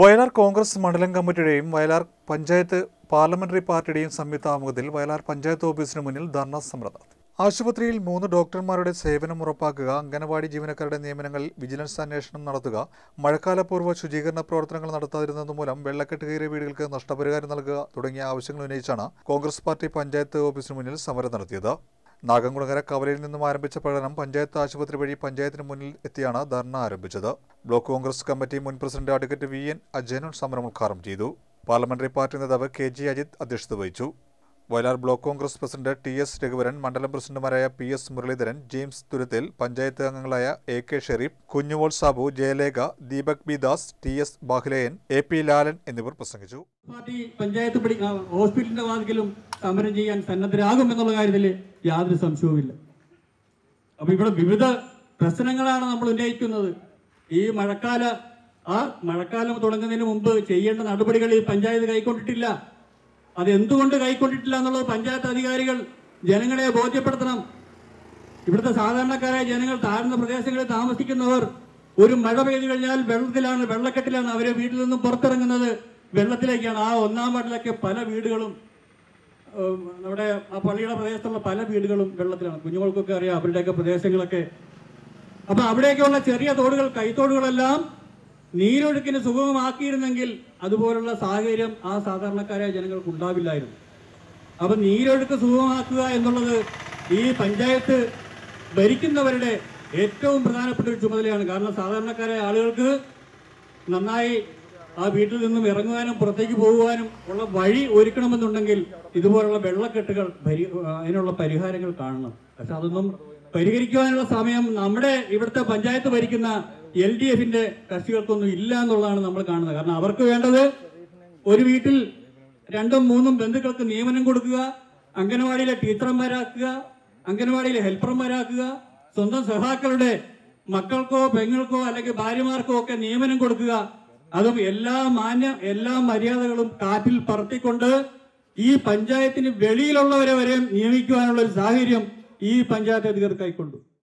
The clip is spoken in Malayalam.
വയലാർ കോൺഗ്രസ് മണ്ഡലം കമ്മിറ്റിയുടെയും വയലാർ പഞ്ചായത്ത് പാർലമെന്ററി പാർട്ടിയുടെയും സംയുക്ത ആമുഖത്തിൽ വയലാർ പഞ്ചായത്ത് ഓഫീസിന് മുന്നിൽ ധർണ സമരം നടത്തി. ആശുപത്രിയിൽ മൂന്ന് ഡോക്ടർമാരുടെ സേവനം ഉറപ്പാക്കുക അംഗനവാടി ജീവനക്കാരുടെ നിയമനങ്ങളിൽ വിജിലൻസ് അന്വേഷണം നടത്തുക മഴക്കാലപൂർവ ശുചീകരണ പ്രവർത്തനങ്ങൾ നടത്താതിരുന്നത് മൂലം വെള്ളക്കെട്ട് കയറിയ വീടുകൾക്ക് നഷ്ടപരിഹാരം നൽകുക തുടങ്ങിയ ആവശ്യങ്ങൾ ഉന്നയിച്ചാണ് കോൺഗ്രസ് പാർട്ടി പഞ്ചായത്ത് ഓഫീസിന് മുന്നിൽ സമരം നടത്തിയത്. നാഗംകുളങ്ങര കവലയിൽ നിന്നും ആരംഭിച്ച പ്രകടനം പഞ്ചായത്ത് ആശുപത്രി വഴി പഞ്ചായത്തിന് മുന്നിൽ എത്തിയാണ് ധർണ ആരംഭിച്ചത്. ബ്ലോക്ക് കോൺഗ്രസ് കമ്മിറ്റി മുൻ president advocate V N Ajayan സമരം ഉദ്ഘാടനം ചെയ്തു. പാർലമെന്ററി പാർട്ടി നേതാവ് കെ ജി അജിത് അധ്യക്ഷത വഹിച്ചു. Vayalar block Congress president T S Raghuvaran മണ്ഡലം പ്രസിഡന്റുമാരായ P S Muraleedharan James Thuruthil panchayat അംഗങ്ങളായ A K Sherif Kunjuvol Sabu Jayalekha Deepak B Das T S Bahuleyan A P Lalan എന്നിവർ പ്രസംഗിച്ചു. പാർട്ടി പഞ്ചായത്ത് ഹോസ്പിറ്റലിന്റെ വാതിലും സമരം ചെയ്യാൻ സന്നദ്ധരാകും എന്നുള്ള കാര്യത്തിൽ യാതൊരു സംശയവുമില്ല. അപ്പൊ ഇവിടെ വിവിധ പ്രശ്നങ്ങളാണ് നമ്മൾ ഉന്നയിക്കുന്നത്. ഈ മഴക്കാല ആ മഴക്കാലം തുടങ്ങുന്നതിന് മുമ്പ് ചെയ്യേണ്ട നടപടികൾ ഈ പഞ്ചായത്ത് കൈക്കൊണ്ടിട്ടില്ല. അത് എന്തുകൊണ്ട് കൈക്കൊണ്ടിട്ടില്ല എന്നുള്ളത് പഞ്ചായത്ത് അധികാരികൾ ജനങ്ങളെ ബോധ്യപ്പെടുത്തണം. ഇവിടുത്തെ സാധാരണക്കാരായ ജനങ്ങൾ താഴ്ന്ന പ്രദേശങ്ങളിൽ താമസിക്കുന്നവർ ഒരു മഴ പെയ്തു കഴിഞ്ഞാൽ വെള്ളത്തിലാണ് വെള്ളക്കെട്ടിലാണ് അവരെ വീട്ടിൽ നിന്നും പുറത്തിറങ്ങുന്നത്. വെള്ളത്തിലേക്കാണ്. ആ ഒന്നാം വാർഡിലൊക്കെ പല വീടുകളും നമ്മുടെ ആ പള്ളിയുടെ പ്രദേശത്തുള്ള പല വീടുകളും വെള്ളത്തിലാണ്. കുഞ്ഞുങ്ങൾക്കൊക്കെ അറിയാം അവരുടെയൊക്കെ പ്രദേശങ്ങളൊക്കെ അപ്പൊ അവിടേക്കുള്ള ചെറിയ തോടുകൾ കൈത്തോടുകളെല്ലാം നീരൊഴുക്കിന് സുഗമമാക്കിയിരുന്നെങ്കിൽ അതുപോലുള്ള സാഹചര്യം ആ സാധാരണക്കാരായ ജനങ്ങൾക്ക് ഉണ്ടാവില്ലായിരുന്നു. അപ്പൊ നീരൊഴുക്ക് സുഗമമാക്കുക എന്നുള്ളത് ഈ പഞ്ചായത്ത് ഭരിക്കുന്നവരുടെ ഏറ്റവും പ്രധാനപ്പെട്ട ഒരു ചുമതലയാണ്. കാരണം സാധാരണക്കാരായ ആളുകൾക്ക് നന്നായി ആ വീട്ടിൽ നിന്നും ഇറങ്ങുവാനും പുറത്തേക്ക് പോകുവാനും ഉള്ള വഴി ഒരുക്കണമെന്നുണ്ടെങ്കിൽ ഇതുപോലുള്ള വെള്ളക്കെട്ടുകൾ അതിനുള്ള പരിഹാരങ്ങൾ കാണണം. പക്ഷെ അതൊന്നും പരിഹരിക്കുവാനുള്ള സമയം നമ്മുടെ ഇവിടുത്തെ പഞ്ചായത്ത് ഭരിക്കുന്ന എൽ ഡി എഫിന്റെ കക്ഷികൾക്കൊന്നും ഇല്ല എന്നുള്ളതാണ് നമ്മൾ കാണുന്നത്. കാരണം അവർക്ക് വേണ്ടത് ഒരു വീട്ടിൽ രണ്ടും മൂന്നും ബന്ധുക്കൾക്ക് നിയമനം കൊടുക്കുക അംഗനവാടിയിലെ ടീച്ചർമാരാക്കുക അംഗനവാടിയിലെ ഹെൽപ്പർമാരാക്കുക സ്വന്തം സഹാക്കളുടെ മക്കൾക്കോ പെങ്ങൾക്കോ അല്ലെങ്കിൽ ഭാര്യമാർക്കോ ഒക്കെ നിയമനം കൊടുക്കുക. അതും എല്ലാ മാന്യ എല്ലാ മര്യാദകളും കാറ്റിൽ പറത്തിക്കൊണ്ട് ഈ പഞ്ചായത്തിന് വെളിയിലുള്ളവരെ വരെ നിയമിക്കുവാനുള്ള ഒരു സാഹചര്യം ഈ പഞ്ചായത്ത് അധികൃതർ കൈക്കൊണ്ടു